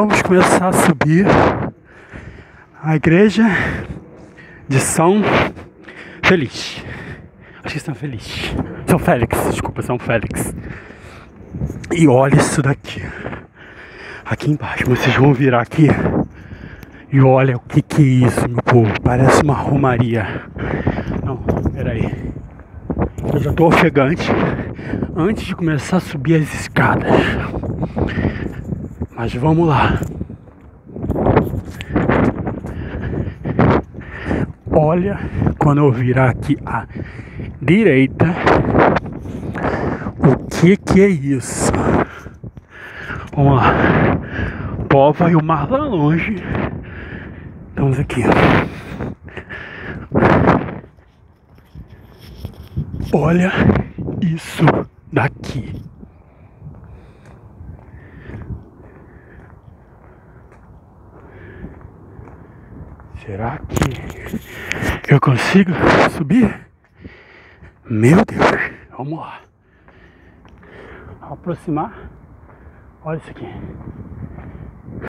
Vamos começar a subir a igreja de São Feliz. Acho que São Feliz. São Félix, desculpa, São Félix. E olha isso daqui. Aqui embaixo, vocês vão virar aqui. E olha o que que é isso, meu povo. Parece uma romaria. Não, peraí. Eu já tô ofegante antes de começar a subir as escadas. Mas vamos lá. Olha, quando eu virar aqui à direita, o que que é isso? Vamos lá. Pova e o mar lá longe. Estamos aqui. Olha isso daqui. Será que eu consigo subir? Meu Deus, vamos lá. Aproximar. Olha isso aqui.